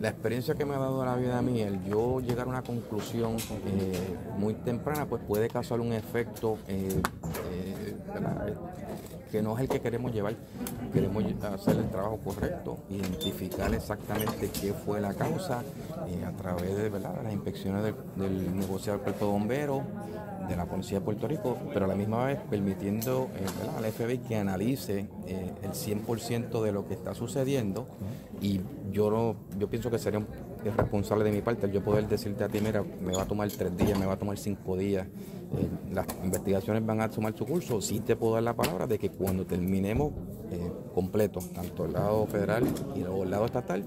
la experiencia que me ha dado la vida a mí, el yo llegar a una conclusión eh, muy temprana, pues puede causar un efecto eh, eh, que no es el que queremos llevar. Queremos hacer el trabajo correcto, identificar exactamente qué fue la causa a través de las inspecciones del, del negociado del cuerpo de bomberos, de la Policía de Puerto Rico, pero a la misma vez permitiendo eh, al FBI que analice eh, el 100% de lo que está sucediendo. Y yo no, yo pienso que sería irresponsable de mi parte el yo poder decirte a ti, mira, me va a tomar tres días, me va a tomar cinco días, eh, las investigaciones van a tomar su curso, sí te puedo dar la palabra de que cuando terminemos completo, tanto el lado federal y luego el lado estatal,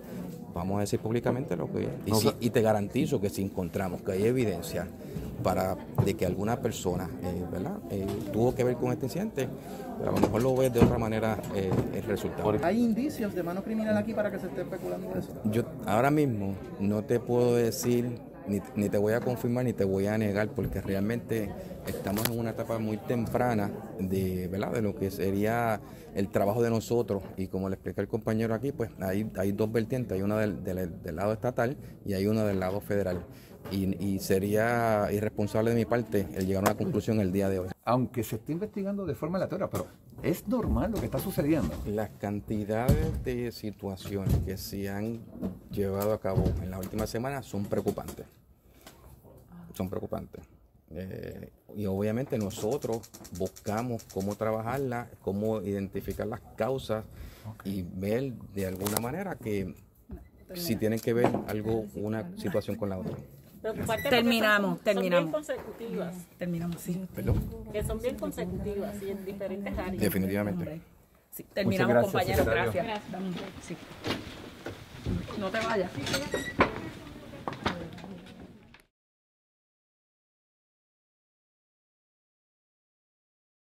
vamos a decir públicamente lo que y, y te garantizo que si encontramos que hay evidencia para de que alguna persona eh, ¿verdad? Eh, tuvo que ver con este incidente, pero a lo mejor lo ves de otra manera eh, el resultado. ¿Hay indicios de mano criminal aquí para que se esté especulando eso? Yo ahora mismo no te puedo decir, ni, ni te voy a confirmar, ni te voy a negar, porque realmente estamos en una etapa muy temprana de, ¿verdad? de lo que sería el trabajo de nosotros y como le explica el compañero aquí, pues hay, hay dos vertientes, hay una del, del lado estatal y hay una del lado federal y, sería irresponsable de mi parte el llegar a una conclusión el día de hoy. Aunque se esté investigando de forma aleatoria, pero es normal lo que está sucediendo. Las cantidades de situaciones que se han llevado a cabo en las últimas semanas son preocupantes. Son preocupantes. Eh, y obviamente nosotros buscamos cómo trabajarla, cómo identificar las causas y ver de alguna manera que si tienen que ver algo, una situación con la otra terminamos, terminamos. Son bien consecutivas. Terminamos, sí. Que son bien consecutivas y en diferentes áreas. Definitivamente. Sí, terminamos, compañeros. Gracias. gracias. Sí. No te vayas.